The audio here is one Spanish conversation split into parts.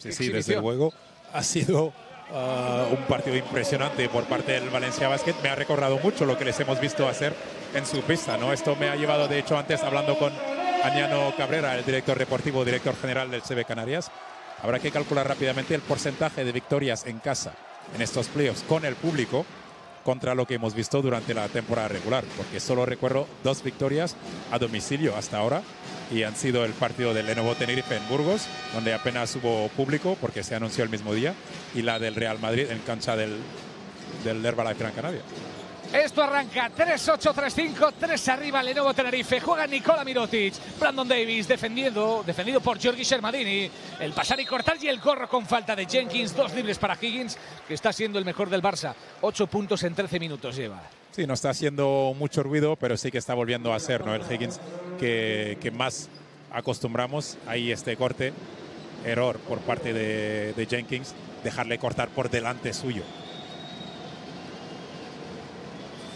Sí, sí, desde luego. Ha sido ah, un partido impresionante por parte del Valencia Basket. Me ha recordado mucho lo que les hemos visto hacer en su pista. ¿no? Esto me ha llevado, de hecho, antes hablando con Añano Cabrera, el director deportivo, director general del CB Canarias. Habrá que calcular rápidamente el porcentaje de victorias en casa en estos playoffs con el público contra lo que hemos visto durante la temporada regular, porque solo recuerdo dos victorias a domicilio hasta ahora y han sido el partido del Lenovo Tenerife en Burgos, donde apenas hubo público porque se anunció el mismo día, y la del Real Madrid en cancha del, del Herbalife Gran Canaria. Esto arranca 3-8-3-5, 3 arriba Lenovo Tenerife. Juega Nicola Mirotic. Brandon Davis defendiendo, defendido por Giorgi Shermadini. El pasar y cortar y el corro con falta de Jenkins. Dos libres para Higgins, que está siendo el mejor del Barça. 8 puntos en 13 minutos lleva. Sí, no está haciendo mucho ruido, pero sí que está volviendo a ser ¿no? el Higgins que, que más acostumbramos. Ahí este corte, error por parte de Jenkins, dejarle cortar por delante suyo.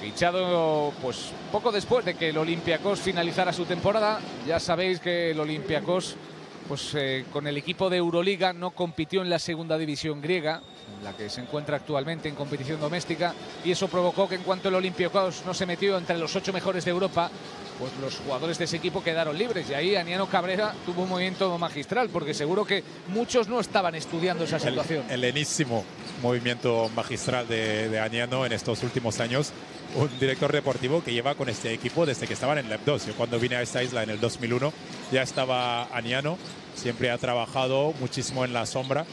Fichado pues poco después de que el Olympiacos finalizara su temporada. Ya sabéis que el Olympiacos pues eh, con el equipo de Euroliga no compitió en la segunda división griega, en la que se encuentra actualmente en competición doméstica, y eso provocó que en cuanto el Olympiacos no se metió entre los ocho mejores de Europa, pues los jugadores de ese equipo quedaron libres. Y ahí Aniano Cabrera tuvo un movimiento magistral, porque seguro que muchos no estaban estudiando esa situación. El, enísimo movimiento magistral de, de Aniano en estos últimos años un director deportivo que lleva con este equipo desde que estaban en LEP 2. Yo cuando vine a esta isla en el 2001 ya estaba Aniano, siempre ha trabajado muchísimo en la sombra,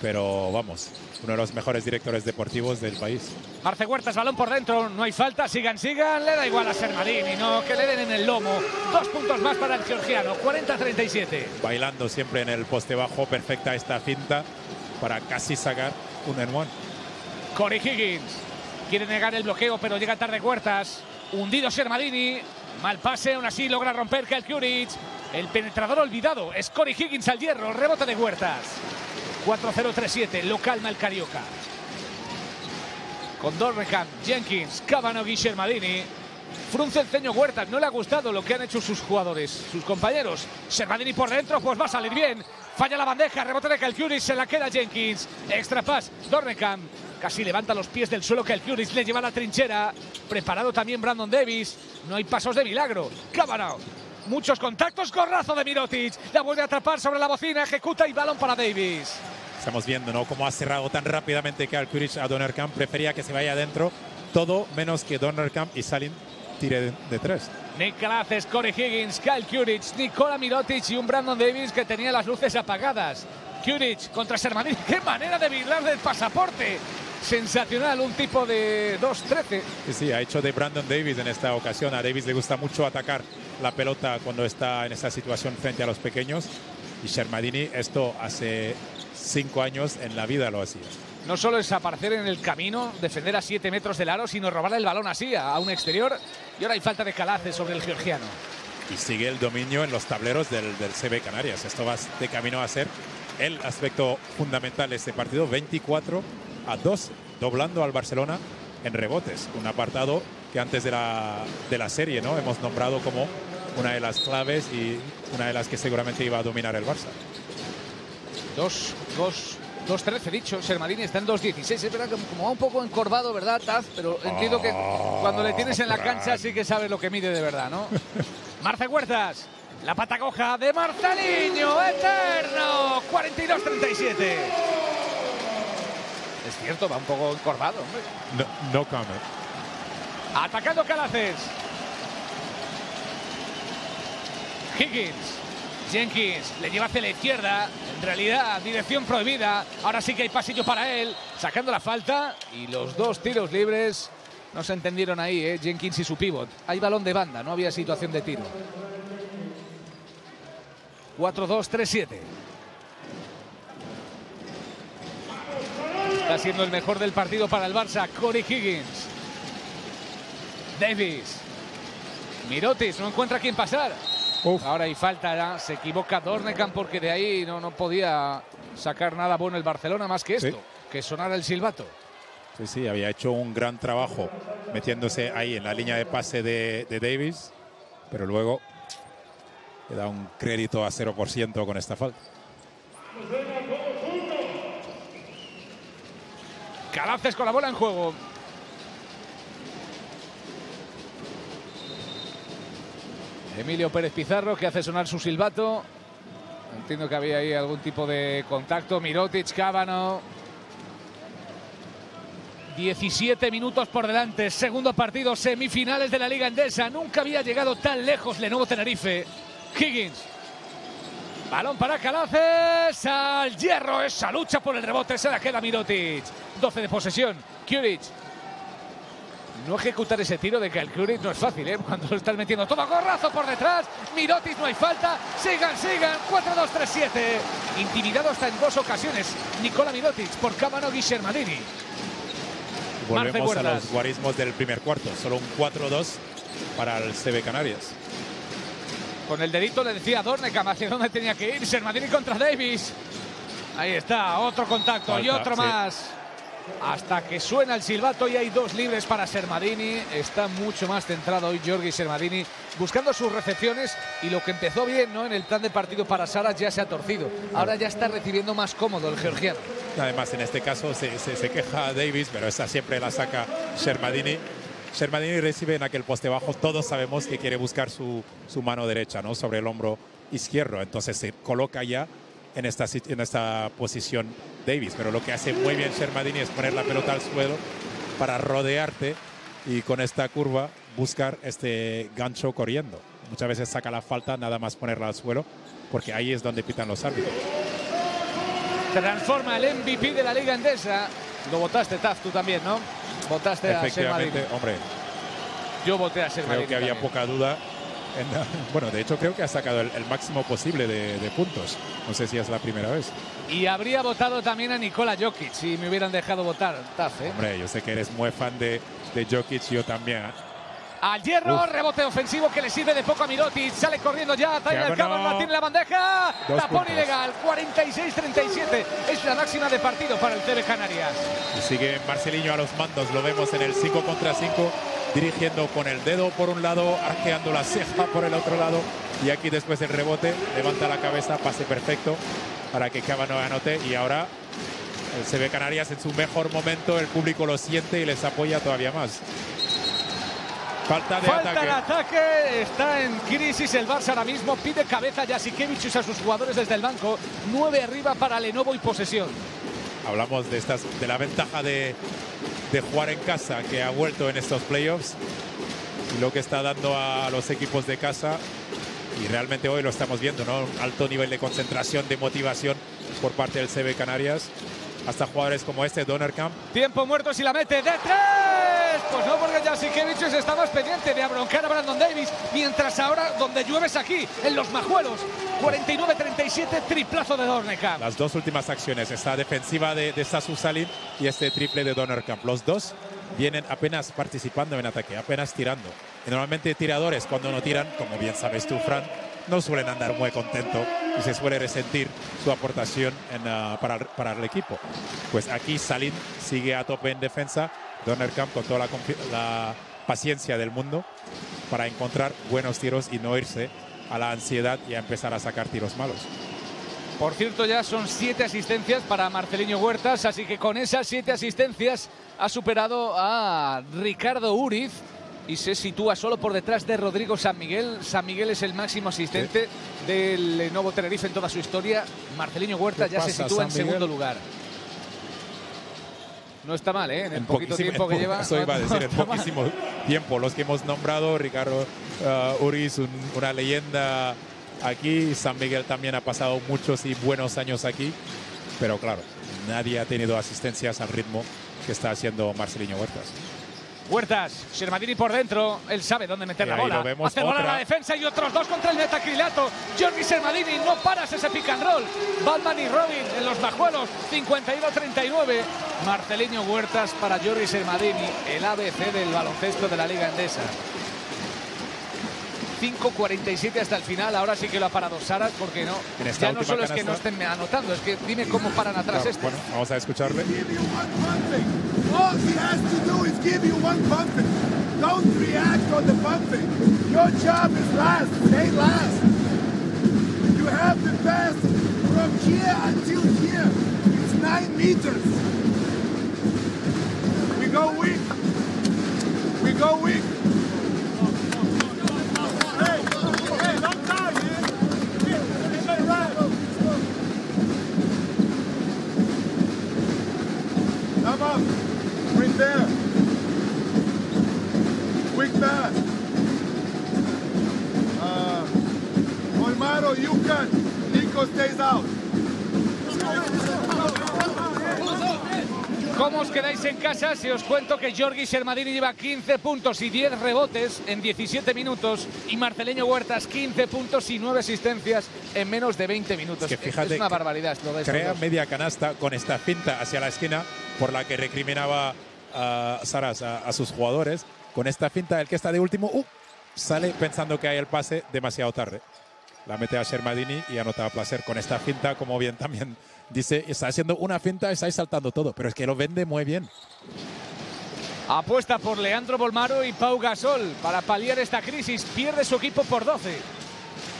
pero vamos, uno de los mejores directores deportivos del país. Marce Huertas, balón por dentro, no hay falta, sigan, sigan, le da igual a Sermadini, no, que le den en el lomo. Dos puntos más para el georgiano, 40-37. Bailando siempre en el poste bajo, perfecta esta cinta para casi sacar un en one. Corey Higgins quiere negar el bloqueo, pero llega tarde Huertas. Hundido Sermadini, mal pase, aún así logra romper Kel Kuric. El penetrador olvidado es Corey Higgins al hierro, rebote de Huertas. 4-0-3-7, lo calma el Carioca. Con Dornekamp, Jenkins, Cabanog y Shermadini. Frunce el ceño Huertas, no le ha gustado lo que han hecho sus jugadores, sus compañeros. Shermadini por dentro, pues va a salir bien. Falla la bandeja, rebote de Kalkuris, se la queda Jenkins. Extra pass, Dornekamp. Casi levanta los pies del suelo Kalkuris, le lleva a la trinchera. Preparado también Brandon Davis. No hay pasos de milagro. Cabanao. Muchos contactos, gorrazo de Mirotic. La vuelve a atrapar sobre la bocina, ejecuta y balón para Davis. Estamos viendo ¿no? cómo ha cerrado tan rápidamente Kalkuris a Donnerkamp. Prefería que se vaya adentro. Todo menos que Donnerkamp y Salin tire de, de tres. Nick Calaces, Corey Higgins, Kyle Kuric, Nikola Mirotic y un Brandon Davis que tenía las luces apagadas. Kuric contra Sermadini. ¡Qué manera de bailar del pasaporte! Sensacional, un tipo de 2-13. Sí, sí, ha hecho de Brandon Davis en esta ocasión. A Davis le gusta mucho atacar la pelota cuando está en esa situación frente a los pequeños. Y Shermadini, esto hace cinco años en la vida lo hacía. No solo es aparecer en el camino, defender a 7 metros del aro, sino robarle el balón así a un exterior. Y ahora hay falta de calace sobre el georgiano. Y sigue el dominio en los tableros del, del CB Canarias. Esto va de camino a ser el aspecto fundamental de este partido. 24 a 2, doblando al Barcelona en rebotes. Un apartado que antes de la, de la serie ¿no? hemos nombrado como una de las claves y una de las que seguramente iba a dominar el Barça. 2, 2, 2-13, dicho. Sermadini está en 2-16. Es verdad que como va un poco encorvado, ¿verdad, Taz? Pero entiendo que cuando le tienes en la cancha sí que sabes lo que mide de verdad, ¿no? Marce Huertas. La pata coja de Marceliño, eterno. 42-37. Es cierto, va un poco encorvado, hombre. No, no comment. Atacando Calaces. Higgins. Jenkins le lleva hacia la izquierda. En realidad, dirección prohibida. Ahora sí que hay pasillo para él. Sacando la falta. Y los dos tiros libres no se entendieron ahí, ¿eh? Jenkins y su pivot. Hay balón de banda, no había situación de tiro. 4-2-3-7. Está siendo el mejor del partido para el Barça. Corey Higgins. Davis. Mirotis no encuentra quién pasar. Uf. Ahora hay falta, se equivoca Dornekamp porque de ahí no, no podía sacar nada bueno el Barcelona más que esto, Sí. que sonara el silbato. Sí, sí, había hecho un gran trabajo metiéndose ahí en la línea de pase de, de Davis, pero luego le da un crédito a 0% con esta falta. Calaces con la bola en juego. Emilio Pérez Pizarro que hace sonar su silbato. Entiendo que había ahí algún tipo de contacto. Mirotic, Cábano. 17 minutos por delante. Segundo partido, semifinales de la Liga Endesa. Nunca había llegado tan lejos Lenovo Tenerife. Higgins. Balón para Calaces. Al hierro. Esa lucha por el rebote. Se la queda Mirotic. 12 de posesión. Kuric no ejecutar ese tiro de Kalkuric no es fácil, ¿eh? Cuando lo estás metiendo todo gorrazo por detrás. Mirotic no hay falta. Sigan, sigan. 4-2-3-7. Intimidado hasta en dos ocasiones. Nicola Mirotic por Cámano Guillermadini. Volvemos a los guarismos del primer cuarto. Solo un 4-2 para el CB Canarias. Con el dedito le decía a Dornecam hacia dónde tenía que ir. Sermadini contra Davis. Ahí está, otro contacto y otro más hasta que suena el silbato y hay dos libres para Sermadini. Está mucho más centrado hoy Giorgi Sermadini buscando sus recepciones y lo que empezó bien ¿no? en el plan de partido para Saras ya se ha torcido. Ahora ya está recibiendo más cómodo el georgiano. Además, en este caso se, queja Davis, pero esa siempre la saca Sermadini. Sermadini recibe en aquel poste bajo. Todos sabemos que quiere buscar su, su mano derecha ¿no? sobre el hombro izquierdo. Entonces se coloca ya en esta, en esta posición Davis. Pero lo que hace muy bien Shermadini es poner la pelota al suelo para rodearte y con esta curva buscar este gancho corriendo. Muchas veces saca la falta nada más ponerla al suelo porque ahí es donde pitan los árbitros. Transforma el MVP de la Liga Endesa. Lo votaste, Taz, tú también, ¿no? Votaste a Efectivamente, hombre. Yo voté a Shermadini. Creo que había poca duda bueno, de hecho creo que ha sacado el, máximo posible de, puntos. No sé si es la primera vez. Y habría votado también a Nikola Jokic si me hubieran dejado votar. ¿eh? Hombre, yo sé que eres muy fan de, de Jokic, yo también. Al hierro, rebote ofensivo que le sirve de poco a Mirotic. Sale corriendo ya. Tyler Cameron tiene la bandeja. Tapón ilegal. 46-37. Es la máxima de partido para el CB Canarias. Y sigue Marceliño a los mandos. Lo vemos en el 5 contra 5 dirigiendo con el dedo por un lado, arqueando la ceja por el otro lado. Y aquí después el rebote, levanta la cabeza, pase perfecto para que Cabano anote. Y ahora se ve Canarias en su mejor momento, el público lo siente y les apoya todavía más. Falta de Falta ataque. ataque. Está en crisis el Barça ahora mismo. Pide cabeza Jasikevich a sus jugadores desde el banco. Nueve arriba para Lenovo y posesión. Hablamos de, estas, de la ventaja de, jugar en casa que ha vuelto en estos playoffs y lo que está dando a los equipos de casa. Y realmente hoy lo estamos viendo, ¿no? Un alto nivel de concentración, de motivación por parte del CB Canarias. Hasta jugadores como este, Donnerkamp. Tiempo muerto si la mete de tres. Pues no, porque Jasikevich está más pendiente de abroncar a Brandon Davis. Mientras ahora, donde llueves aquí, en los Majuelos. 49-37, triplazo de Dornekamp. Las dos últimas acciones, esta defensiva de, de Sasu Salin y este triple de Donnerkamp. Los dos vienen apenas participando en ataque, apenas tirando. Y normalmente tiradores, cuando no tiran, como bien sabes tú, Fran, no suelen andar muy contentos y se suele resentir su aportación ah, para, el equipo. Pues aquí Salin sigue a tope en defensa, Donnerkamp con toda la, la paciencia del mundo para encontrar buenos tiros y no irse a la ansiedad y a empezar a sacar tiros malos. Por cierto, ya son siete asistencias para Marceliño Huertas, así que con esas siete asistencias ha superado a Ricardo Uriz y se sitúa solo por detrás de Rodrigo San Miguel. San Miguel es el máximo asistente del nuevo Tenerife en toda su historia. Marcelino Huerta ya se sitúa en segundo lugar. No está mal, ¿eh? En el poquito tiempo que lleva. Eso iba a decir, en poquísimo tiempo. Los que hemos nombrado, Ricardo uh, Uriz, una leyenda aquí. San Miguel también ha pasado muchos y buenos años aquí. Pero claro, nadie ha tenido asistencias al ritmo que está haciendo Marcelino Huertas. Huertas, Shermadini por dentro, él sabe dónde meter la bola. Hace bola la defensa y otros dos contra el metacrilato. Jordi Shermadini, no paras ese pick and roll. Batman y Robin en los bajuelos, 51-39. Marcelinho Huertas para Jordi Shermadini, el ABC del baloncesto de la Liga Endesa. 5.47 hasta el final. Ahora sí que lo ha parado Saras porque no. Ya no solo es que no estén anotando, es que dime cómo paran atrás no, este. Bueno, vamos a escucharle. All he has to do is give you one. Don't react on the. Your job is last. You have the from here until here. It's nine meters. We go weak. We go weak. Quick pass. Uh, Olmaro, you can. Nico stays out. ¿Cómo os quedáis en casa si os cuento que Jorgi Sermadini lleva 15 puntos y 10 rebotes en 17 minutos y Marceleño Huertas 15 puntos y 9 asistencias en menos de 20 minutos? Es que fíjate, es una barbaridad. Lo de estos Crea dos. media canasta con esta finta hacia la esquina por la que recriminaba a Saras a, sus jugadores. Con esta finta, el que está de último uh, sale pensando que hay el pase demasiado tarde. La mete a Shermadini y anota a placer con esta finta, como bien también dice, está haciendo una finta, está saltando todo, pero es que lo vende muy bien. Apuesta por Leandro Bolmaro y Pau Gasol para paliar esta crisis. Pierde su equipo por 12.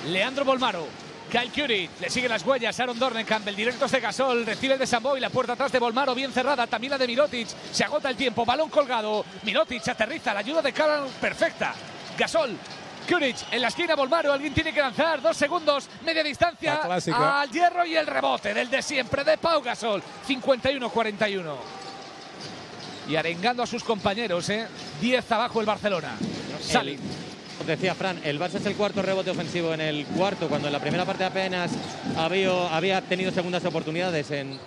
Leandro Bolmaro. Kyle Curry, le sigue las huellas, Aaron Dornenkamp, el directo es de Gasol, recibe el de Samboy, la puerta atrás de Bolmaro, bien cerrada, también la de Mirotic, se agota el tiempo, balón colgado, Mirotic aterriza, la ayuda de Karan perfecta, Gasol, Kuric en la esquina, Bolmaro, alguien tiene que lanzar, dos segundos, media distancia, al hierro y el rebote del de siempre, de Pau Gasol, 51-41. Y arengando a sus compañeros, ¿eh? 10 abajo el Barcelona. Salin. Decía Fran, el Barça es el cuarto rebote ofensivo en el cuarto, cuando en la primera parte apenas había, tenido segundas oportunidades en,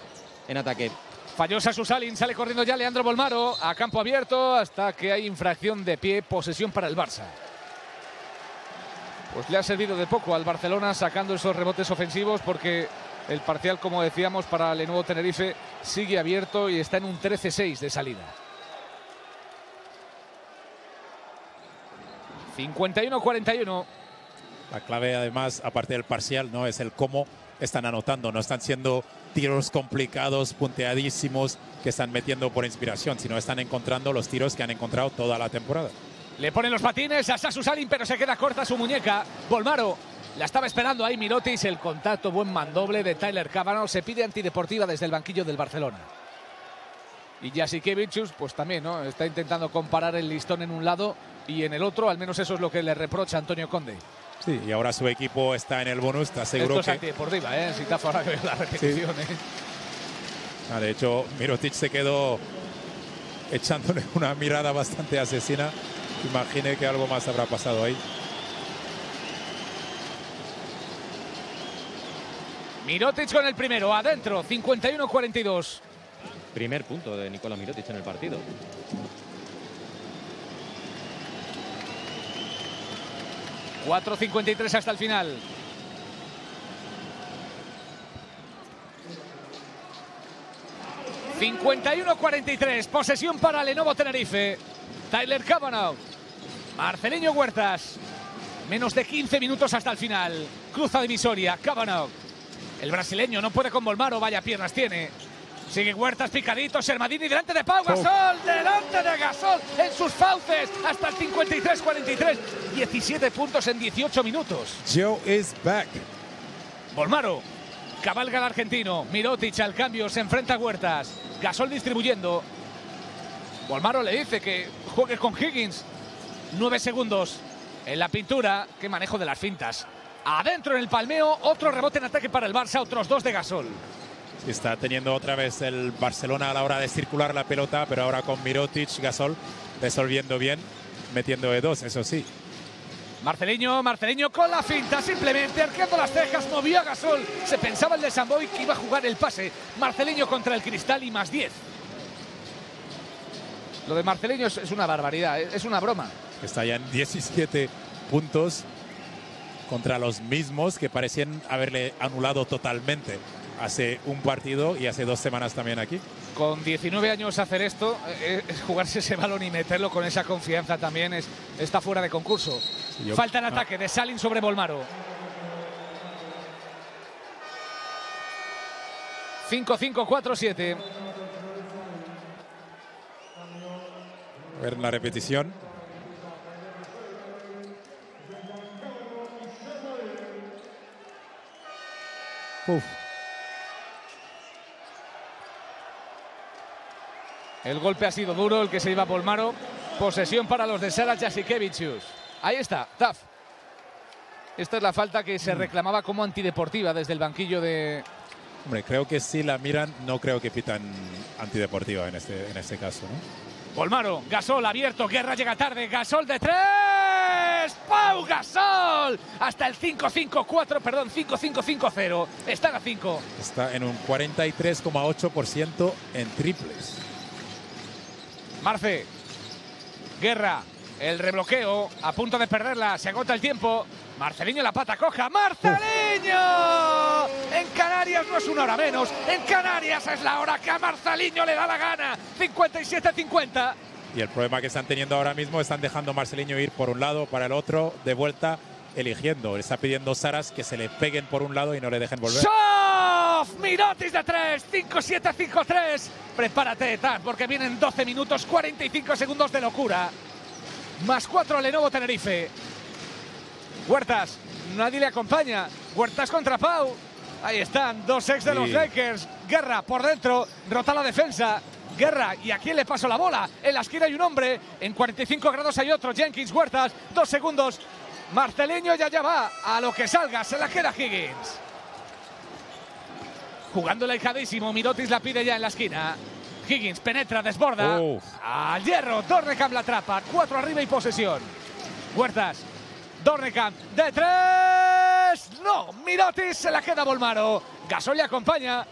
en ataque. Falló Sasu Salin, sale corriendo ya Leandro Bolmaro a campo abierto hasta que hay infracción de pie, posesión para el Barça. Pues le ha servido de poco al Barcelona sacando esos rebotes ofensivos porque el parcial, como decíamos, para el nuevo Tenerife sigue abierto y está en un 13-6 de salida. 51-41. La clave, además, aparte del parcial, no es el cómo están anotando. No están siendo tiros complicados, punteadísimos, que están metiendo por inspiración, sino están encontrando los tiros que han encontrado toda la temporada. Le ponen los patines a Sasu Salin, pero se queda corta su muñeca. Volmaro la estaba esperando ahí Mirotis. El contacto, buen mandoble de Tyler Cavanaugh. Se pide antideportiva desde el banquillo del Barcelona. Y Jasikevicius, pues también, ¿no? Está intentando comparar el listón en un lado y en el otro. Al menos eso es lo que le reprocha Antonio Conde. Sí, y ahora su equipo está en el bonus, está seguro Esto es que... antideportiva, ¿eh? Si ahora que veo la repetición, ¿eh? Ah, de hecho, Mirotic se quedó echándole una mirada bastante asesina. Imagine que algo más habrá pasado ahí. Mirotic con el primero, adentro, 51-42. Primer punto de Nicola Mirotic en el partido. ...4.53 hasta el final. ...51-43... ...posesión para Lenovo Tenerife... ...Tyler Cavanaugh... ...Marceliño Huertas... ...menos de 15 minutos hasta el final... ...cruza divisoria... ...Cavanaugh... ...el brasileño no puede con Volmaro... ...vaya piernas tiene... Sigue Huertas picadito, Sermadini delante de Pau Gasol, delante de Gasol en sus fauces hasta el 53-43, 17 puntos en 18 minutos. Joe is back. Volmaro, cabalga el argentino, Mirotic al cambio, se enfrenta a Huertas, Gasol distribuyendo. Volmaro le dice que juegue con Higgins, 9 segundos en la pintura, qué manejo de las fintas. Adentro en el palmeo, otro rebote en ataque para el Barça, otros dos de Gasol. Está teniendo otra vez el Barcelona a la hora de circular la pelota, pero ahora con Mirotic, Gasol, resolviendo bien, metiendo de dos, eso sí. Marceleño, Marceleño con la finta, simplemente arqueando las cejas, movió a Gasol. Se pensaba el de Samboy que iba a jugar el pase. Marceleño contra el cristal y más 10. Lo de Marceleño es, es una barbaridad, es una broma. Está ya en 17 puntos contra los mismos que parecían haberle anulado totalmente hace un partido y hace dos semanas también aquí. Con 19 años hacer esto, eh, es jugarse ese balón y meterlo con esa confianza también es, está fuera de concurso. yo- Falta en ah. ataque de Salin sobre Volmaro. 5-5-4-7. A ver la repetición. Uf, El golpe ha sido duro, el que se iba a Volmaro. Posesión para los de Sara Jasikevicius. Ahí está, Taf. Esta es la falta que se reclamaba como antideportiva desde el banquillo de. hombre, creo que si la miran, no creo que pitan antideportiva en este, en este caso. ¿no? Volmaro, Gasol abierto, Guerra llega tarde, Gasol de tres. Pau Gasol. Hasta el 5-5-4, perdón, 5-5-5-0. Están a 5. Está en un 43,8% en triples. Marce. Guerra. El rebloqueo. A punto de perderla. Se agota el tiempo. Marceliño la pata coja. ¡Marceliño! En Canarias no es una hora menos. En Canarias es la hora que a Marceliño le da la gana. 57-50. Y el problema que están teniendo ahora mismo están dejando a Marceliño ir por un lado, para el otro, de vuelta, eligiendo. Le está pidiendo Saras que se le peguen por un lado y no le dejen volver. ¡Sof! Mirotis de 3, 5-7-5-3. Prepárate, Tan, porque vienen 12 minutos, 45 segundos de locura. Más 4 Lenovo Tenerife. Huertas, nadie le acompaña. Huertas contra Pau. Ahí están, dos ex de los. Lakers. Guerra por dentro, rota la defensa. Guerra, ¿y a quién le pasó la bola? En la esquina hay un hombre, en 45 grados hay otro. Jenkins, Huertas, dos segundos. Marceliño ya ya va, a lo que salga, se la queda Higgins. Jugando el ahijadísimo, Mirotis la pide ya en la esquina. Higgins penetra, desborda. Uf. Al hierro, Dornecamp la atrapa. Cuatro arriba y posesión. Huertas, Dornecamp de tres. No, Mirotis se la queda Volmaro. Gasol le acompaña.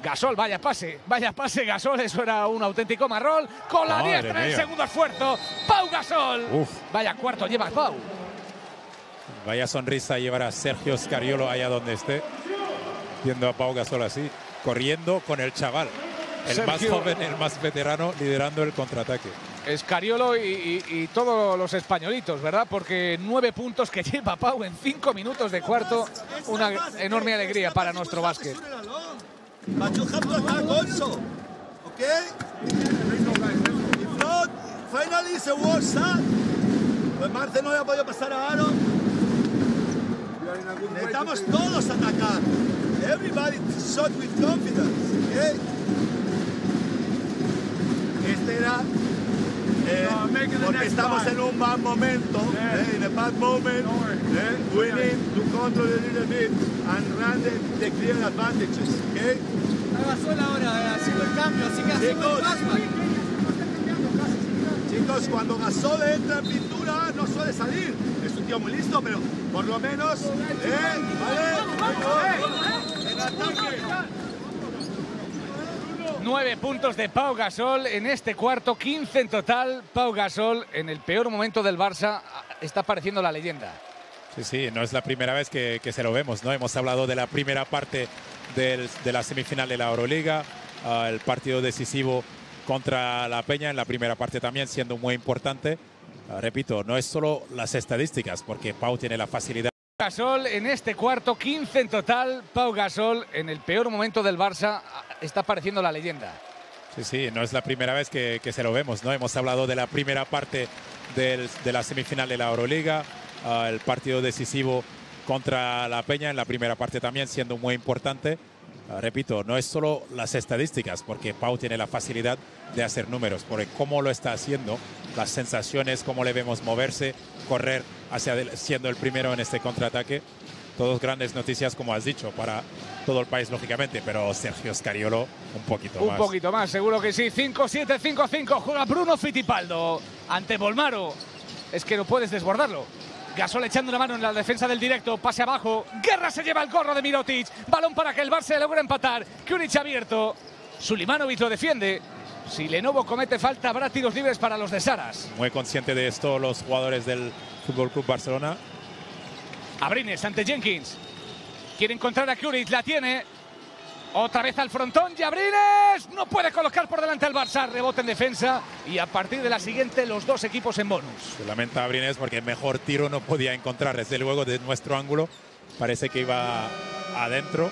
Gasol, vaya pase, vaya pase, Gasol, eso era un auténtico marrón. Con la Madre diestra, el segundo esfuerzo. Pau Gasol. Uf. Vaya cuarto, lleva Pau. Vaya sonrisa llevará Sergio Scariolo allá donde esté, viendo a Pau Gasol así, corriendo con el chaval. El más joven, el más veterano, liderando el contraataque. Escariolo y, y- y todos los españolitos, ¿verdad? Porque nueve puntos que lleva Pau en cinco minutos de cuarto. Una enorme alegría para nuestro básquet. Pues Marce no le ha podido pasar a Aaron. Necesitamos todos atacar. Everybody shot with confidence. Okay? Este era. eh, porque estamos en un bad momento, eh, in a bad moment, eh, we need to control a little bit and run the, the clear advantages, okay? Gasol ahora haciendo el cambio, así que Chicos. cuando Gasol entra en pintura no suele salir. Es un tío muy listo, pero por lo menos, ¿eh? ¿Vale? Nueve puntos de Pau Gasol en este cuarto, 15 en total. Pau Gasol en el peor momento del Barça está pareciendo la leyenda. Sí, sí, no es la primera vez que, se lo vemos, ¿no? Hemos hablado de la primera parte de la semifinal de la Euroliga, el partido decisivo contra la Peña en la primera parte también siendo muy importante. Repito, no es solo las estadísticas, porque Pau tiene la facilidad Gasol en este cuarto, 15 en total. Pau Gasol en el peor momento del Barça está pareciendo la leyenda. Sí, sí, no es la primera vez que, se lo vemos, ¿no? Hemos hablado de la primera parte de la semifinal de la Euroliga, ah, el partido decisivo contra la Peña en la primera parte también siendo muy importante. Ah, repito, no es solo las estadísticas, porque Pau tiene la facilidad de hacer números, porque cómo lo está haciendo, las sensaciones, cómo le vemos moverse, correr hacia siendo el primero en este contraataque. Todos grandes noticias, como has dicho, para todo el país, lógicamente, pero Sergio Scariolo un poquito Un más. poquito más, seguro que sí. 5-7-5-5. Juega Bruno Fittipaldo ante Volmaro. Es que no puedes desbordarlo. Gasol echando una mano en la defensa del directo. Pase abajo. Guerra se lleva el gorro de Mirotic. Balón para que el Barça logre empatar. Kuric abierto. Sulimanovic lo defiende. Si Lenovo comete falta, habrá tiros libres para los de Saras. muy consciente de esto los jugadores del Fútbol Club Barcelona. Abrines ante Jenkins. Quiere encontrar a Kuric, la tiene. Otra vez al frontón y Abrines no puede colocar por delante al Barça. Rebote en defensa y a partir de la siguiente los dos equipos en bonus. Se lamenta Abrines porque mejor tiro no podía encontrar. Desde luego de nuestro ángulo parece que iba adentro.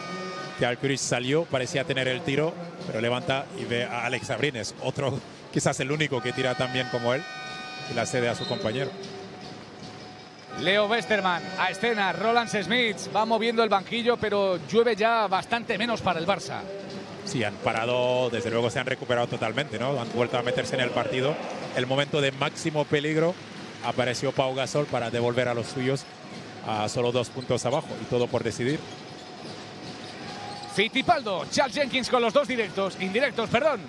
Que Alcuris salió, parecía tener el tiro, pero levanta y ve a Alex Abrines, otro, quizás el único que tira tan bien como él, y la cede a su compañero. Leo Westerman a escena, Roland Smith va moviendo el banquillo, pero llueve ya bastante menos para el Barça. Sí, han parado, desde luego se han recuperado totalmente, ¿no? Han vuelto a meterse en el partido. El momento de máximo peligro apareció Pau Gasol para devolver a los suyos a solo dos puntos abajo y todo por decidir. Fittipaldo, Charles Jenkins con los dos directos, indirectos, perdón.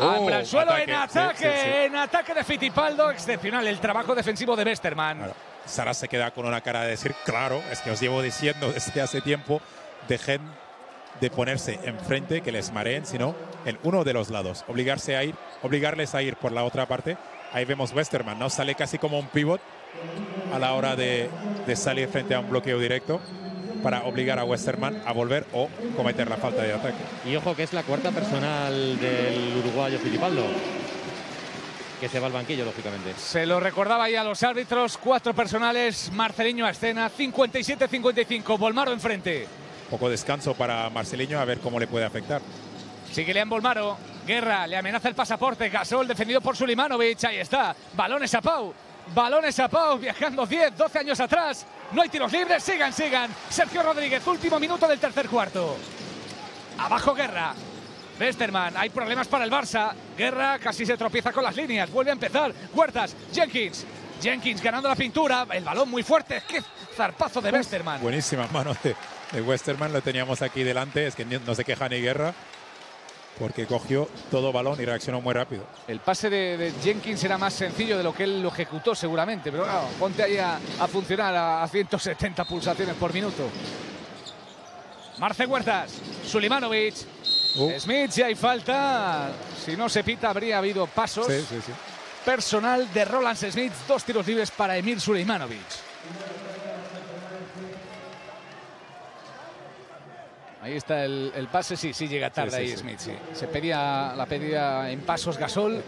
Oh, Al suelo ataque, en sí, ataque, sí, sí. en ataque de Fittipaldo, excepcional el trabajo defensivo de Westerman. Claro. Sara se queda con una cara de decir, claro, es que os llevo diciendo desde hace tiempo, dejen de ponerse enfrente, que les mareen, sino en uno de los lados, obligarse a ir, obligarles a ir por la otra parte. Ahí vemos Westerman, ¿no? Sale casi como un pivot a la hora de, de salir frente a un bloqueo directo para obligar a Westerman a volver o cometer la falta de ataque. Y ojo que es la cuarta personal del uruguayo Filipaldo. Que se va al banquillo, lógicamente. Se lo recordaba ya a los árbitros, cuatro personales, Marceliño a escena, 57-55, Volmaro enfrente. Poco descanso para Marceliño a ver cómo le puede afectar. Sigue Leán Volmaro, Guerra, le amenaza el pasaporte, Gasol defendido por Sulimanovic, ahí está, balones a Pau, balones a Pau, viajando 10, 12 años atrás, no hay tiros libres, sigan, sigan, Sergio Rodríguez, último minuto del tercer cuarto. Abajo Guerra, Westerman, hay problemas para el Barça, Guerra casi se tropieza con las líneas, vuelve a empezar, Huertas, Jenkins, Jenkins ganando la pintura, el balón muy fuerte, qué zarpazo de Westerman. Buenísima mano de, de Westerman, lo teníamos aquí delante, es que no se queja ni guerra, porque cogió todo balón y reaccionó muy rápido. El pase de, de Jenkins era más sencillo de lo que él lo ejecutó seguramente, pero claro, ponte ahí a, a funcionar a, a 170 pulsaciones por minuto. Marce Huertas, Sulimanovic, Uh. Smith, si hay falta, si no se pita habría habido pasos. Sí, sí, sí. Personal de Roland Smith, dos tiros libres para Emir Sulimanovic. Ahí está el, el pase, sí, sí llega tarde sí, ahí sí. Smith, sí. Se pedía, la pedía en pasos Gasol.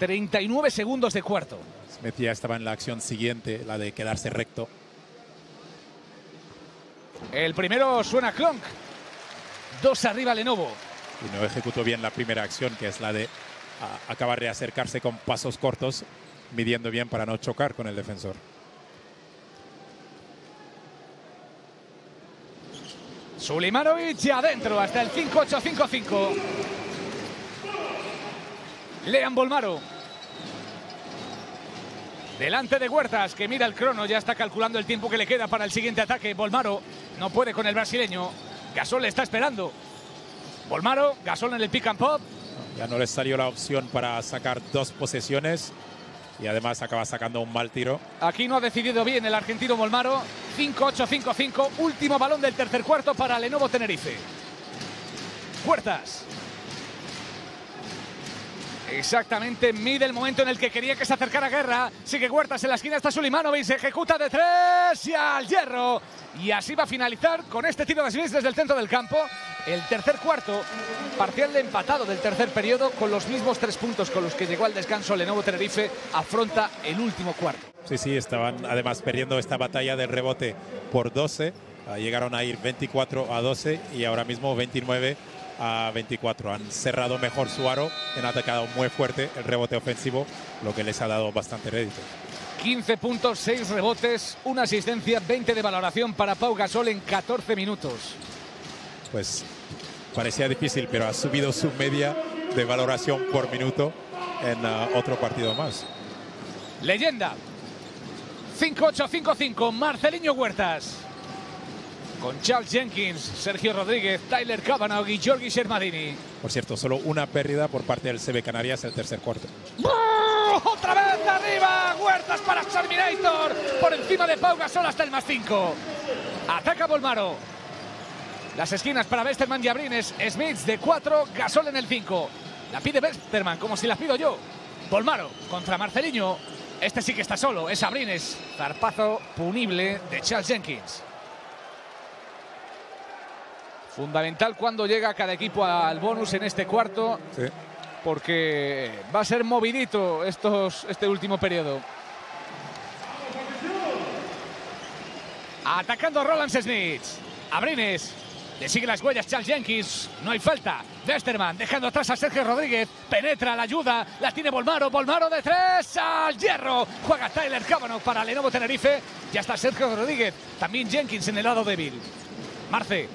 39 segundos de cuarto. Smith ya estaba en la acción siguiente, la de quedarse recto. El primero suena Clonk. Dos arriba Lenovo. y no ejecutó bien la primera acción, que es la de a- acabar de acercarse con pasos cortos, midiendo bien para no chocar con el defensor. Sulimanovic adentro hasta el 5-8-5-5. Lean Bolmaro. Delante de Huertas, que mira el crono, ya está calculando el tiempo que le queda para el siguiente ataque. Bolmaro no puede con el brasileño. Gasol le está esperando. Bolmaro, Gasol en el pick and pop. Ya no les salió la opción para sacar dos posesiones y además acaba sacando un mal tiro. Aquí no ha decidido bien el argentino Bolmaro. 5-8-5-5. Último balón del tercer cuarto para Lenovo Tenerife. Huertas. Exactamente, mide el momento en el que quería que se acercara Guerra. Sigue Huertas en la esquina, está Sulimanovic, se ejecuta de tres y al hierro. Y así va a finalizar con este tiro de Smith desde el centro del campo. El tercer cuarto, parcial de empatado del tercer periodo, con los mismos tres puntos con los que llegó al descanso Lenovo Tenerife, afronta el último cuarto. Sí, sí, estaban además perdiendo esta batalla del rebote por 12. Ah, llegaron a ir 24 a 12 y ahora mismo 29 a 24. Han cerrado mejor su aro, han atacado muy fuerte el rebote ofensivo, lo que les ha dado bastante rédito. 15 puntos, 6 rebotes, una asistencia, 20 de valoración para Pau Gasol en 14 minutos. Pues parecía difícil, pero ha subido su media de valoración por minuto en ah, otro partido más. Leyenda. 5-8-5-5, Marceliño Huertas. Con Charles Jenkins, Sergio Rodríguez, Tyler Cavanagh y Georgi Shermadini. Por cierto, solo una pérdida por parte del CB Canarias el tercer cuarto. ¡Otra vez de arriba! Huertas para Terminator. Por encima de Pau Gasol hasta el más 5. Ataca Bolmaro. Las esquinas para Westerman y Abrines. Smith de 4, Gasol en el 5. La pide Westerman como si la pido yo. Bolmaro contra Marceliño. Este sí que está solo, es Abrines. Zarpazo punible de Charles Jenkins. Fundamental cuando llega cada equipo al bonus en este cuarto Sí. porque va a ser movidito estos, este último periodo. Atacando Roland Smith. Abrines. Le sigue las huellas Charles Jenkins. No hay falta. Westerman dejando atrás a Sergio Rodríguez. Penetra la ayuda. La tiene Volmaro. Volmaro de tres al hierro. Juega Tyler Cavanagh para Lenovo Tenerife. Ya está Sergio Rodríguez. También Jenkins en el lado débil. Marce.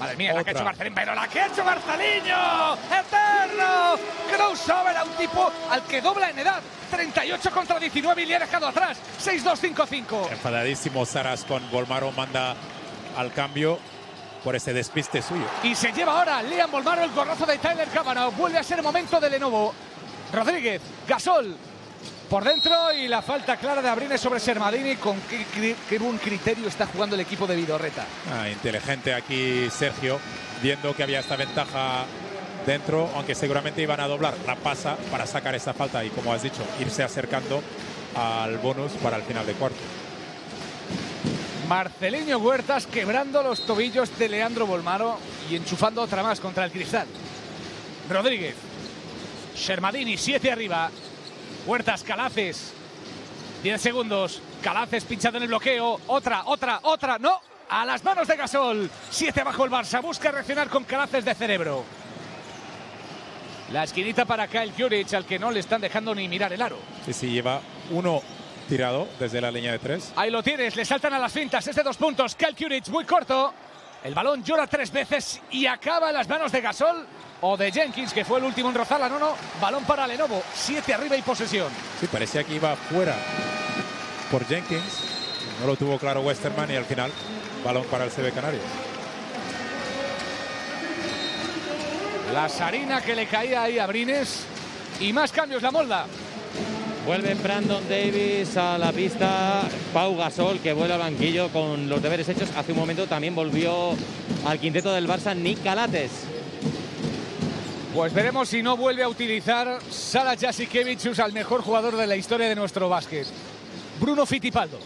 Madre mía, la que ha hecho Marcelín, pero la que ha hecho Marceliño, eterno. Crossover a un tipo al que dobla en edad. 38 contra 19 y le ha dejado atrás. 6-2-5-5. Enfadadísimo Saras con Volmaro, manda al cambio por ese despiste suyo. Y se lleva ahora Liam Bolmaro el gorrazo de Tyler Cavanaugh. Vuelve a ser momento de Lenovo. Rodríguez, Gasol por dentro y la falta clara de Abrines sobre Sermadini. Con qué, qué- qué buen criterio está jugando el equipo de Vidorreta. Ah, inteligente aquí Sergio, viendo que había esta ventaja dentro, aunque seguramente iban a doblar la pasa para sacar esta falta y como has dicho, irse acercando al bonus para el final de cuarto. Marceliño Huertas quebrando los tobillos de Leandro Bolmaro y enchufando otra más contra el cristal. Rodríguez. Shermadini, 7 arriba. Huertas, Calaces. 10 segundos. Calaces pinchado en el bloqueo. Otra, otra, otra. No. A las manos de Gasol. 7 bajo el Barça. Busca reaccionar con Calaces de cerebro. La esquinita para Kyle Juric, al que no le están dejando ni mirar el aro. Sí, sí, lleva uno tirado desde la línea de tres. Ahí lo tienes, le saltan a las fintas, es de dos puntos. Kel Kuric muy corto. El balón llora tres veces y acaba en las manos de Gasol o de Jenkins, que fue el último en rozarla. No, no, balón para Lenovo. Siete arriba y posesión. Sí, parecía que iba fuera por Jenkins. No lo tuvo claro Westerman y al final balón para el CB Canarias. La sarina que le caía ahí a Brines. Y más cambios la molda. Vuelve Brandon Davis a la pista. Pau Gasol, que vuelve al banquillo con los deberes hechos. Hace un momento también volvió al quinteto del Barça Nick Calates. Pues veremos si no vuelve a utilizar Sara Jasikevicius al mejor jugador de la historia de nuestro básquet. Bruno Fittipaldo.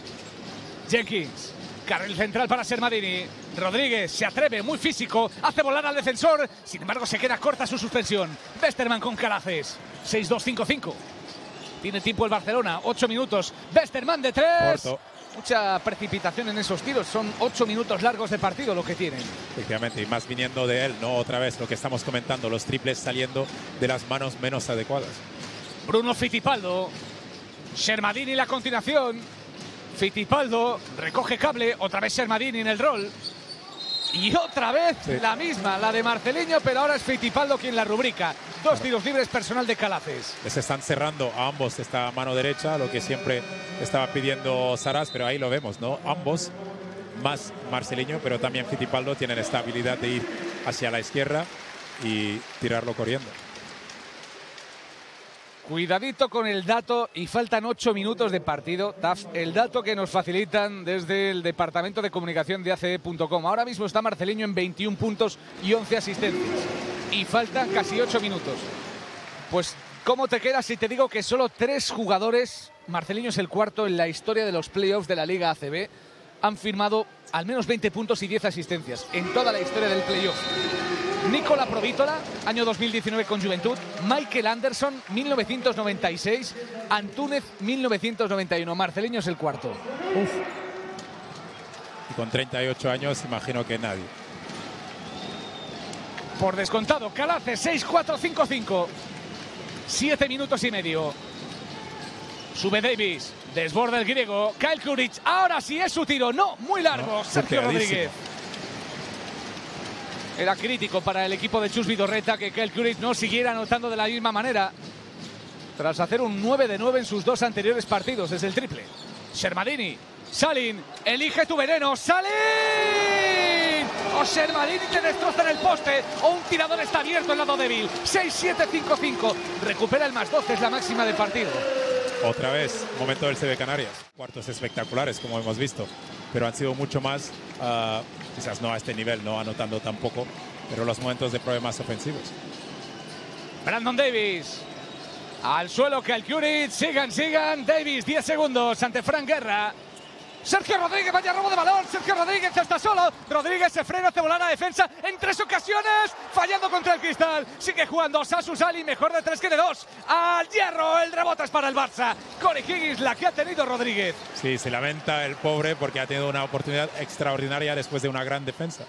Jenkins. Carril central para Sermadini. Rodríguez se atreve, muy físico, hace volar al defensor. Sin embargo, se queda corta su suspensión. Westerman con Calaces. 6-2-5-5. Tiene tiempo el Barcelona. 8 minutos. Westerman de 3. Mucha precipitación en esos tiros. Son 8 minutos largos de partido lo que tienen. Efectivamente, y más viniendo de él, no otra vez lo que estamos comentando, los triples saliendo de las manos menos adecuadas. Bruno Fittipaldo. Shermadini la continuación. Fittipaldo recoge cable. Otra vez Shermadini en el rol. Y otra vez Sí. la misma, la de Marceliño, pero ahora es Fittipaldo quien la rubrica. Dos tiros libres personal de Calaces. Les están cerrando a ambos esta mano derecha, lo que siempre estaba pidiendo Saras, pero ahí lo vemos, ¿no? Ambos, más Marceliño, pero también Fittipaldo, tienen esta habilidad de ir hacia la izquierda y tirarlo corriendo. Cuidadito con el dato y faltan ocho minutos de partido. Taf, el dato que nos facilitan desde el Departamento de Comunicación de ACE.com. Ahora mismo está Marceliño en 21 puntos y 11 asistencias. Y faltan casi ocho minutos. Pues, ¿cómo te quedas si te digo que solo tres jugadores, Marceliño es el cuarto en la historia de los playoffs de la Liga ACB, han firmado al menos 20 puntos y 10 asistencias en toda la historia del playoff? Nicola Provítola, año 2019 con Juventud. Michael Anderson, 1996. Antúnez, 1991. Marceliño es el cuarto. Y con 38 años, imagino que nadie. Por descontado, Calace, 6-4-5-5. Siete minutos y medio. Sube Davis. Desborda el griego. Kyle Kuric. Ahora sí es su tiro. No, muy largo. No, Sergio. Rodríguez. Era crítico para el equipo de Chus Vidorreta que Kyle Kuric no siguiera anotando de la misma manera. Tras hacer un 9 de 9 en sus dos anteriores partidos desde el triple. Shermadini. Salin. Elige tu veneno. ¡Salin! O Shermadini te destroza en el poste. O un tirador está abierto al lado débil. 6-7-5-5. Recupera el más 12. Es la máxima del partido. Otra vez, momento del CB Canarias. Cuartos espectaculares, como hemos visto, pero han sido mucho más, ah, quizás no a este nivel, no anotando tampoco, pero los momentos de problemas ofensivos. Brandon Davis. Al suelo que al Kuric. Sigan, sigan. Davis, 10 segundos ante Frank Guerra. Sergio Rodríguez, vaya robo de balón. Sergio Rodríguez está solo. Rodríguez se frena, hace volar a defensa en tres ocasiones. Fallando contra el cristal. Sigue jugando Sasu Sali, mejor de tres que de dos. Al hierro, el rebote es para el Barça. Corey Higgins, la que ha tenido Rodríguez. Sí, se lamenta el pobre porque ha tenido una oportunidad extraordinaria después de una gran defensa.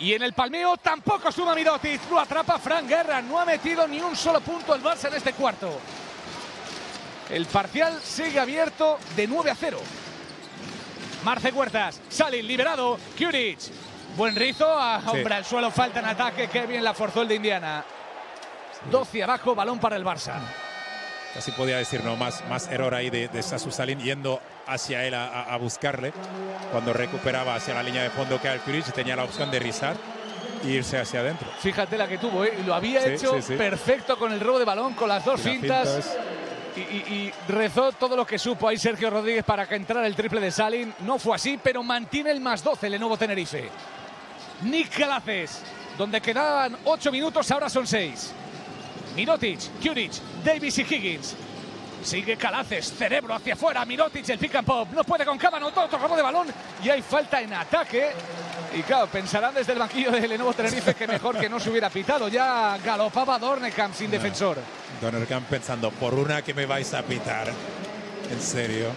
Y en el palmeo tampoco suma Mirotic. Lo atrapa Frank Guerra. No ha metido ni un solo punto el Barça en este cuarto. El parcial sigue abierto de 9 a 0. Marce Huertas, Salin liberado, Kuric. Buen rizo, a Sí. hombre al suelo, falta en ataque, qué bien la forzó el de Indiana. 12 abajo, balón para el Barça. casi podía decir, no, más, más error ahí de, de Sasu Salin yendo hacia él a, a, buscarle cuando recuperaba hacia la línea de fondo que Kuric tenía la opción de rizar e irse hacia adentro. Fíjate la que tuvo, ¿eh? lo había sí, hecho sí, perfecto con el robo de balón, con las dos fintas. Y, rezó todo lo que supo ahí Sergio Rodríguez para que entrara el triple de Salin. No fue así, pero mantiene el más 12 el nuevo Tenerife. Nick Calaces, donde quedaban 8 minutos, ahora son 6. Mirotic, Kuric, Davis y Higgins. Sigue Calaces, cerebro hacia afuera, Mirotic, el pick and pop, no puede con Cábano, todo otro robo de balón y hay falta en ataque. Y claro, pensarán desde el banquillo de Lenovo Tenerife que mejor que no se hubiera pitado. Ya galopaba Dornecamp sin defensor. Dornecamp pensando, por una que me vais a pitar. En serio.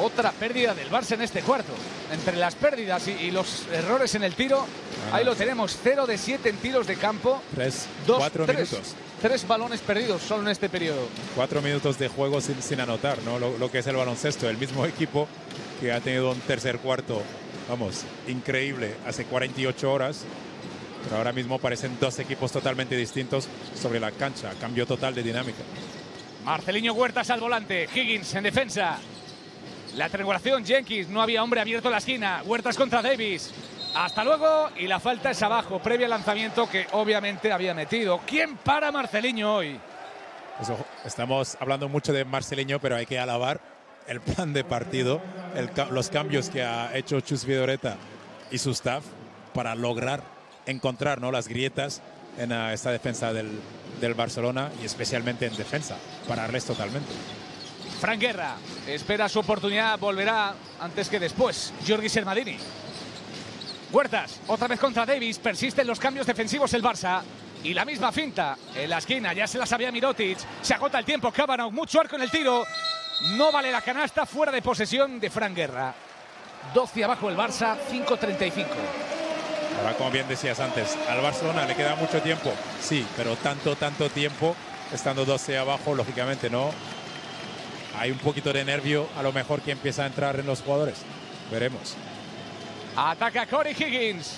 Otra pérdida del Barça en este cuarto. Entre las pérdidas y, y los errores en el tiro, ah, ahí lo tenemos. 0 de 7 en tiros de campo. 3, Dos, 4 tres, minutos. Tres balones perdidos solo en este periodo. 4 minutos de juego sin, sin anotar, ¿no? Lo, lo, que es el baloncesto. El mismo equipo que ha tenido un tercer cuarto, vamos, increíble, hace 48 horas. Pero ahora mismo parecen dos equipos totalmente distintos sobre la cancha. Cambio total de dinámica. Marceliño Huertas al volante. Higgins en defensa. La triangulación, Jenkins, no había hombre abierto en la esquina. Huertas contra Davis. Hasta luego y la falta es abajo, previo al lanzamiento que obviamente había metido. ¿Quién para Marceliño hoy? Pues, estamos hablando mucho de Marceliño, pero hay que alabar el plan de partido, el, los cambios que ha hecho Chus Vidoreta y su staff para lograr encontrar ¿no? las grietas en uh, esta defensa del, del Barcelona y especialmente en defensa, pararles totalmente. Fran Guerra espera su oportunidad, volverá antes que después. Jordi Sermadini. Huertas, otra vez contra Davis, persisten los cambios defensivos el Barça. Y la misma finta en la esquina, ya se la sabía Mirotic. Se agota el tiempo, Cábano, mucho arco en el tiro. No vale la canasta, fuera de posesión de Fran Guerra. 12 abajo el Barça, 5-35. Ahora, como bien decías antes, al Barcelona le queda mucho tiempo. Sí, pero tanto, tanto tiempo, estando 12 abajo, lógicamente, ¿no? hay un poquito de nervio a lo mejor que empieza a entrar en los jugadores. Veremos. Ataca Corey Higgins.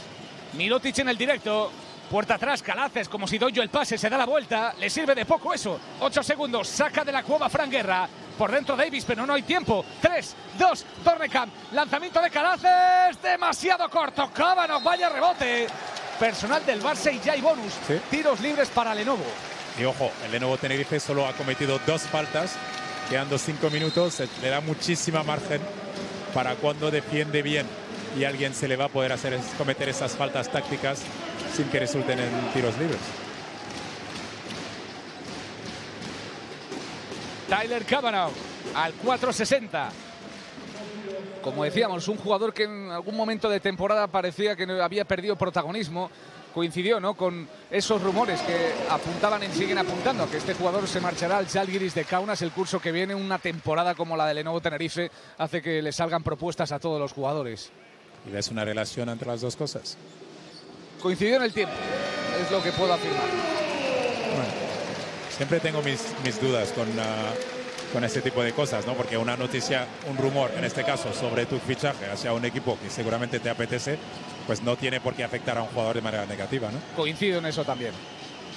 Mirotic en el directo. Puerta atrás, Calaces, como si doy yo el pase, se da la vuelta. Le sirve de poco eso. Ocho segundos, saca de la cueva Fran Guerra. Por dentro Davis, pero no hay tiempo. Tres, dos, Torrecamp. Lanzamiento de Calaces, demasiado corto. Cábano, vaya rebote. Personal del Barça y ya hay bonus. ¿Sí? Tiros libres para Lenovo. Y ojo, el Lenovo Tenerife solo ha cometido dos faltas quedando cinco minutos, le da muchísima margen para cuando defiende bien y alguien se le va a poder hacer cometer esas faltas tácticas sin que resulten en tiros libres. Tyler Cavanaugh al 4.60. Como decíamos, un jugador que en algún momento de temporada parecía que había perdido protagonismo coincidió ¿no? con esos rumores que apuntaban y siguen apuntando que este jugador se marchará al Zalgiris de Kaunas el curso que viene. Una temporada como la de Lenovo Tenerife hace que le salgan propuestas a todos los jugadores. ¿Y ves una relación entre las dos cosas? Coincidió en el tiempo, es lo que puedo afirmar. Bueno, siempre tengo mis, mis dudas con, uh, con este tipo de cosas, ¿no? Porque una noticia, un rumor, en este caso, sobre tu fichaje hacia un equipo que seguramente te apetece, pues no tiene por qué afectar a un jugador de manera negativa, ¿no? Coincido en eso también.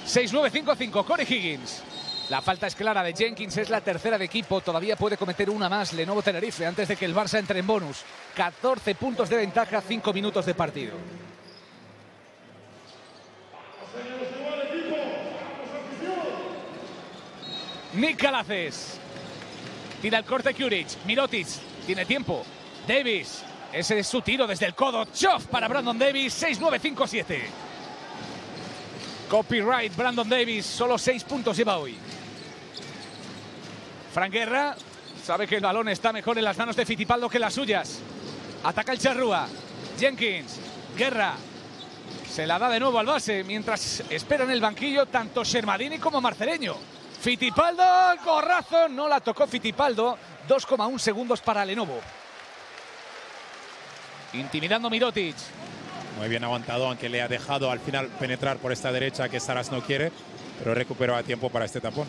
6-9-5-5, Corey Higgins. La falta es clara de Jenkins, es la tercera de equipo. Todavía puede cometer una más Lenovo Tenerife antes de que el Barça entre en bonus. 14 puntos de ventaja, 5 minutos de partido. Nick Calaces. Tira el corte Kuric. Mirotic. Tiene tiempo. Davis. Ese es su tiro desde el codo. Chof para Brandon Davis. 6-9-5-7. Copyright Brandon Davis. Solo 6 puntos lleva hoy. Frank Guerra sabe que el balón está mejor en las manos de Fitipaldo que las suyas. Ataca el Charrúa. Jenkins. Guerra. Se la da de nuevo al base mientras espera en el banquillo tanto Shermadini como Marcereño. Fitipaldo, gorrazo, no la tocó Fitipaldo. 2,1 segundos para Lenovo. Intimidando Mirotic. Muy bien aguantado, aunque le ha dejado al final penetrar por esta derecha que Saras no quiere, pero recuperó a tiempo para este tapón.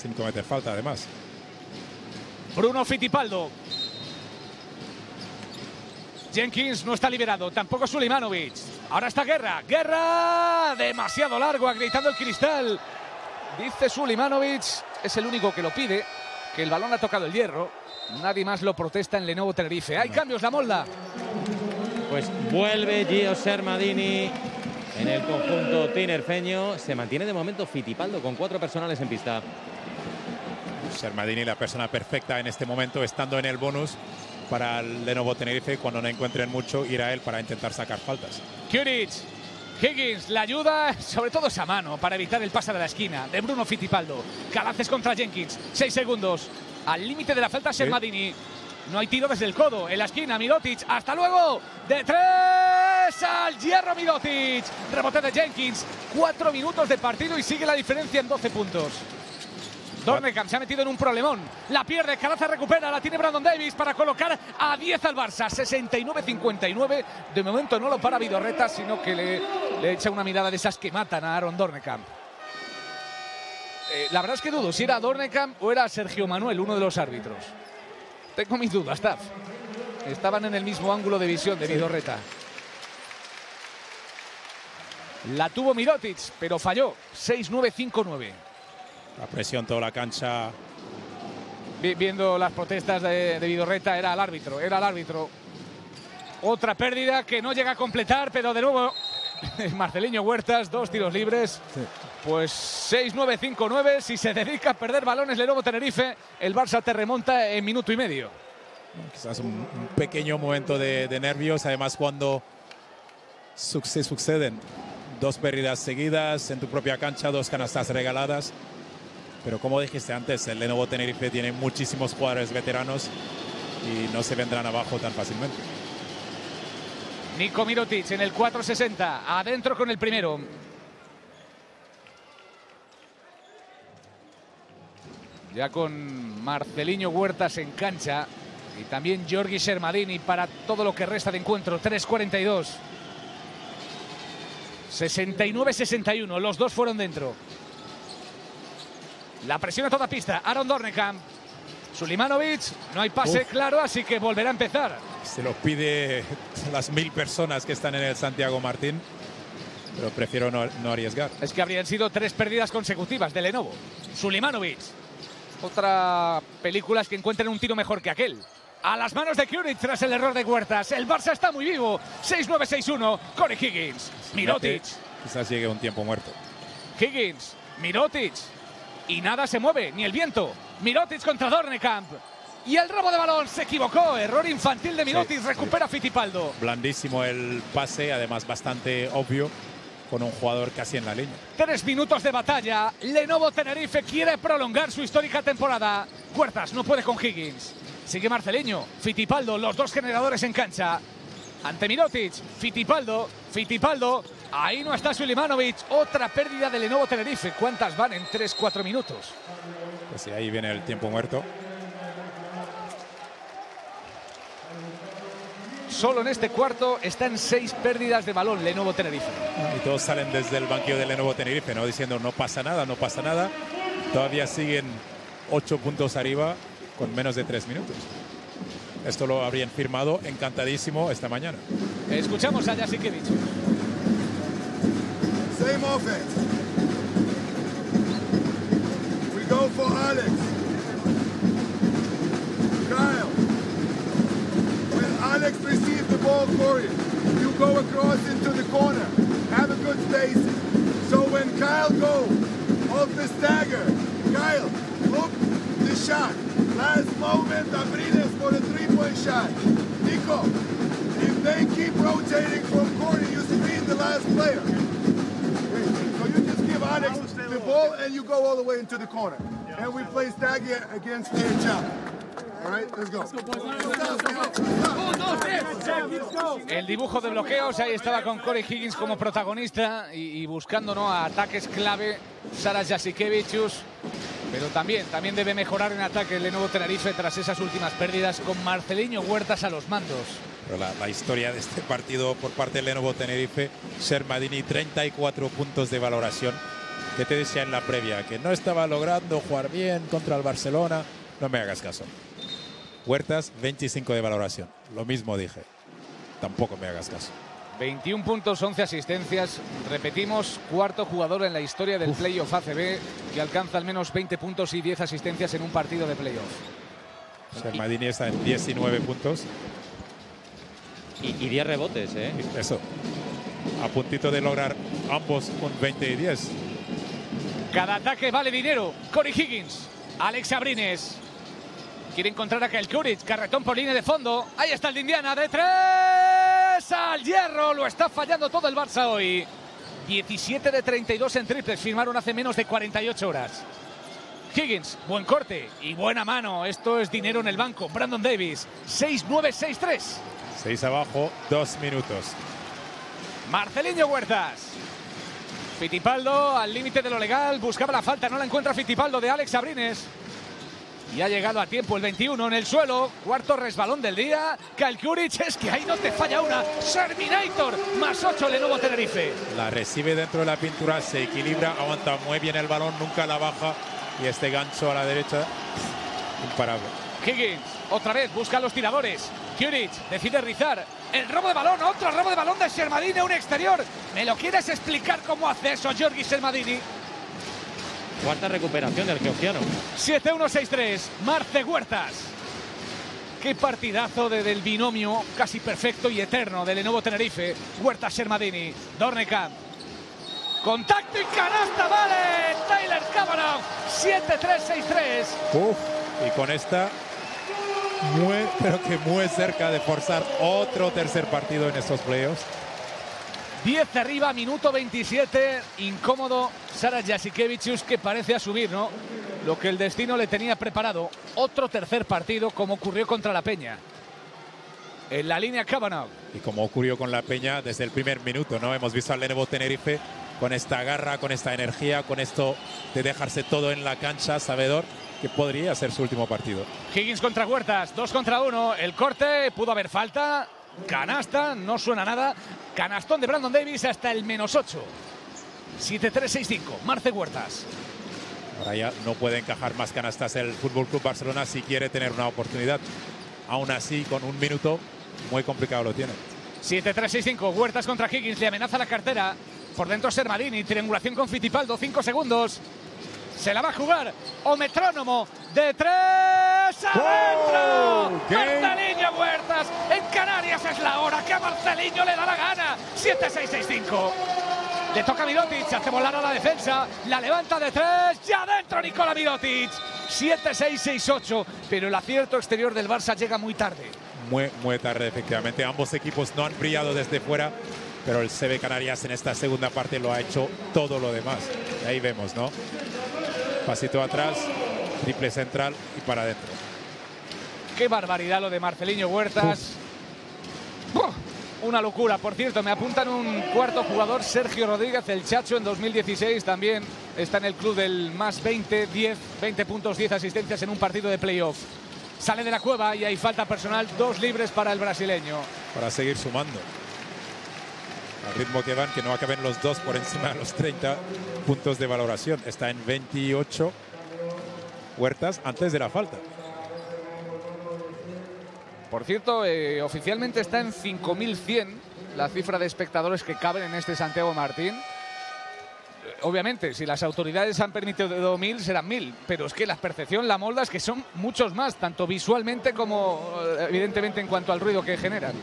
Sin cometer falta, además. Bruno Fitipaldo. Jenkins no está liberado, tampoco Sulimanovic. Ahora está Guerra. Guerra demasiado largo, agrietando el cristal. Dice Sulimanovic, es el único que lo pide, que el balón ha tocado el hierro. Nadie más lo protesta en Lenovo Tenerife. Hay cambios, la molda. Pues vuelve Gio Sermadini en el conjunto tinerfeño. Se mantiene de momento Fitipaldo con cuatro personales en pista. Sermadini, la persona perfecta en este momento, estando en el bonus para el Lenovo Tenerife. Cuando no encuentren mucho, ir a él para intentar sacar faltas. Kuric, Higgins, la ayuda, sobre todo esa mano, para evitar el pase de la esquina de Bruno Fittipaldo. Calaces contra Jenkins, seis segundos. Al límite de la falta, Sermadini. No hay tiro desde el codo. En la esquina, Mirotic. Hasta luego. De tres al hierro Mirotic. Rebote de Jenkins. Cuatro minutos de partido y sigue la diferencia en 12 puntos. Dornecam se ha metido en un problemón. La pierde, Caraza recupera, la tiene Brandon Davis para colocar a 10 al Barça. 69-59. De momento no lo para Vidorreta, sino que le, le echa una mirada de esas que matan a Aaron Dornecamp. Eh, la verdad es que dudo si era Dornecamp o era Sergio Manuel, uno de los árbitros. Tengo mis dudas, Taf. Estaban en el mismo ángulo de visión de Vidorreta. La tuvo Mirotic, pero falló. 6-9-5-9. La presión toda la cancha. Vi- Viendo las protestas de, de Vidorreta, era el árbitro, era el árbitro. Otra pérdida que no llega a completar, pero de nuevo Marceliño Huertas, dos tiros libres. Pues 6-9-5-9. Si se dedica a perder balones Lenovo Tenerife, el Barça te remonta en minuto y medio. Quizás un, un pequeño momento de, de nervios. Además, cuando se suceden dos pérdidas seguidas en tu propia cancha, dos canastas regaladas. Pero como dijiste antes, el Lenovo Tenerife tiene muchísimos jugadores veteranos y no se vendrán abajo tan fácilmente. Nico Mirotic en el 4-60. Adentro con el primero. Ya con Marceliño Huertas en cancha. Y también Giorgi Sermadini para todo lo que resta de encuentro. 3-42. 69-61. Los dos fueron dentro. La presión a toda pista. Aaron Dornekamp. Sulimanovic. No hay pase Uf. claro, así que volverá a empezar. Se lo pide las mil personas que están en el Santiago Martín, pero prefiero no, no arriesgar. Es que habrían sido tres pérdidas consecutivas de Lenovo. Sulimanovic. Otra película es que encuentren un tiro mejor que aquel. A las manos de Kuric tras el error de Huertas. El Barça está muy vivo. 6-9-6-1. Corey Higgins. Mirotic. Quizás llegue un tiempo muerto. Higgins. Mirotic. Y nada se mueve, ni el viento. Mirotic contra Dornekamp. Y el robo de balón se equivocó. Error infantil de Mirotic. Sí, Recupera Fittipaldo. Blandísimo el pase, además bastante obvio, con un jugador casi en la línea. Tres minutos de batalla. Lenovo Tenerife quiere prolongar su histórica temporada. Huertas no puede con Higgins. Sigue Marceleño, Fitipaldo, los dos generadores en cancha. Ante Mirotic, Fitipaldo, Fitipaldo. Ahí no está Sulimanovic. Otra pérdida de Lenovo Tenerife. ¿Cuántas van en 3-4 minutos? Pues sí, ahí viene el tiempo muerto. Solo en este cuarto están seis pérdidas de balón Lenovo Tenerife. Y todos salen desde el banquillo del Lenovo Tenerife, ¿no? Diciendo no pasa nada, no pasa nada. Todavía siguen ocho puntos arriba con menos de tres minutos. Esto lo habrían firmado encantadísimo esta mañana. Escuchamos a Jasikevich. Same offense. We go for Alex. Kyle. When Alex receives the ball, Corey, you you go across into the corner. Have a good space. So when Kyle goes off the stagger, Kyle, look the shot. Last moment, Abriles for the three-point shot. Nico, if they keep rotating from corner, you speed the last player. The ball and you go all the way into the corner. And we play against their chop. All right, let's go. El dibujo de bloqueos, ahí estaba con Corey Higgins como protagonista y, y buscando ¿no? a ataques clave Sara Jasikevichus. Pero también, también debe mejorar en ataque el Lenovo Tenerife tras esas últimas pérdidas con Marceliño Huertas a los mandos. Pero la, la historia de este partido por parte del Lenovo Tenerife, Sermadini, 34 puntos de valoración. Que te decía en la previa que no estaba logrando jugar bien contra el Barcelona. No me hagas caso. Huertas, 25 de valoración. Lo mismo dije. Tampoco me hagas caso. 21 puntos, 11 asistencias. Repetimos, cuarto jugador en la historia del playoff ACB que alcanza al menos 20 puntos y 10 asistencias en un partido de playoff. Sermadini está en 19 puntos. Y, y 10 rebotes, ¿eh? Eso. A puntito de lograr ambos un 20 y 10. Cada ataque vale dinero. Corey Higgins, Alex Abrines. Quiere encontrar a Kyle Kuric. Carretón por línea de fondo. Ahí está el de Indiana. De tres al hierro. Lo está fallando todo el Barça hoy. 17 de 32 en triples. Firmaron hace menos de 48 horas. Higgins, buen corte y buena mano. Esto es dinero en el banco. Brandon Davis, 6-9-6-3. 6 abajo, 2 minutos. Marcelinho Huertas. Fitipaldo al límite de lo legal. Buscaba la falta. No la encuentra Fitipaldo de Alex Abrines. Y ha llegado a tiempo el 21 en el suelo. Cuarto resbalón del día. Kyle Kuric, es que ahí no te falla una. Serminator, más 8 Lenovo Tenerife. La recibe dentro de la pintura, se equilibra, aguanta muy bien el balón, nunca la baja. Y este gancho a la derecha, imparable. Higgins, otra vez, busca a los tiradores. Kuric decide rizar. El robo de balón, otro robo de balón de Sermadini, un exterior. ¿Me lo quieres explicar cómo hace eso, Georgi Sermadini? Cuarta recuperación del georgiano. 7-1-6-3, Marce Huertas. Qué partidazo de- del binomio casi perfecto y eterno de Lenovo Tenerife. Huertas Sermadini, Dornekamp. Contacto y canasta, vale. Tyler Kavanagh, 7-3-6-3. Uf, y con esta, muy, pero que muy cerca de forzar otro tercer partido en estos playoffs. 10 arriba, minuto 27. Incómodo Sara Jasikevicius que parece asumir, ¿no? Lo que el destino le tenía preparado. Otro tercer partido como ocurrió contra la Peña. En la línea Kavanagh. Y como ocurrió con la Peña desde el primer minuto, ¿no? Hemos visto al Lenovo Tenerife con esta garra, con esta energía, con esto de dejarse todo en la cancha, sabedor que podría ser su último partido. Higgins contra Huertas, dos contra uno. El corte, pudo haber falta. Canasta, no suena nada. Canastón de Brandon Davis hasta el menos 8. 7-3-6-5. Marce Huertas. Ahora ya no puede encajar más canastas el Fútbol Club Barcelona si quiere tener una oportunidad. Aún así, con un minuto, muy complicado lo tiene. 7-3-6-5. Huertas contra Higgins. Le amenaza la cartera. Por dentro Sermadini. Triangulación con Fittipaldo. 5 segundos. Se la va a jugar. O metrónomo de tres adentro. Game. Marcelinho Huertas. En Canarias es la hora que a Marcelinho le da la gana. 7-6-6-5. Le toca a Mirotic, hace volar a la defensa, la levanta de tres, ya adentro Nicola Mirotic. 7-6-6-8, pero el acierto exterior del Barça llega muy tarde. Muy, muy tarde, efectivamente. Ambos equipos no han brillado desde fuera, pero el CB Canarias en esta segunda parte lo ha hecho todo lo demás. Ahí vemos, ¿no? Pasito atrás, triple central y para adentro. Qué barbaridad lo de Marcelinho Huertas. Una locura. Por cierto, me apuntan un cuarto jugador, Sergio Rodríguez, el Chacho, en 2016 también está en el club del más 20, 10, 20 puntos, 10 asistencias en un partido de playoff. Sale de la cueva y hay falta personal, dos libres para el brasileño. Para seguir sumando. Al ritmo que van, que no acaben los dos por encima de los 30 puntos de valoración. Está en 28 huertas antes de la falta. Por cierto, eh, oficialmente está en 5.100 la cifra de espectadores que caben en este Santiago Martín. Eh, Obviamente, si las autoridades han permitido 1.000, serán 1.000. Pero es que la percepción, la molda, es que son muchos más, tanto visualmente como eh, evidentemente en cuanto al ruido que generan.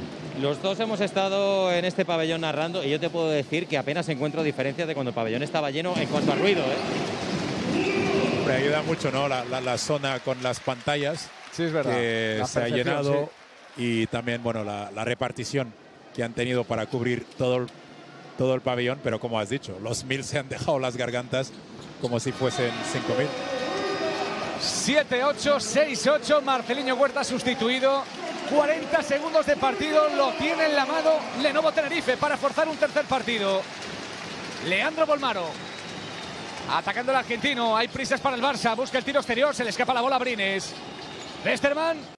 Los dos hemos estado en este pabellón narrando y yo te puedo decir que apenas encuentro diferencias de cuando el pabellón estaba lleno en cuanto al ruido. ¿eh? Hombre, ayuda mucho, ¿no? La, la- la zona con las pantallas Sí, es verdad. que La se ha llenado y también, bueno, la, la repartición que han tenido para cubrir todo el, todo el pabellón, pero como has dicho, los mil se han dejado las gargantas como si fuesen 5000. 7-8, 6-8, Marcelinho Huerta sustituido. 40 segundos de partido, lo tiene en la mano Lenovo Tenerife para forzar un tercer partido. Leandro Bolmaro. Atacando el argentino, hay prisas para el Barça, busca el tiro exterior, se le escapa la bola a Brines. Westerman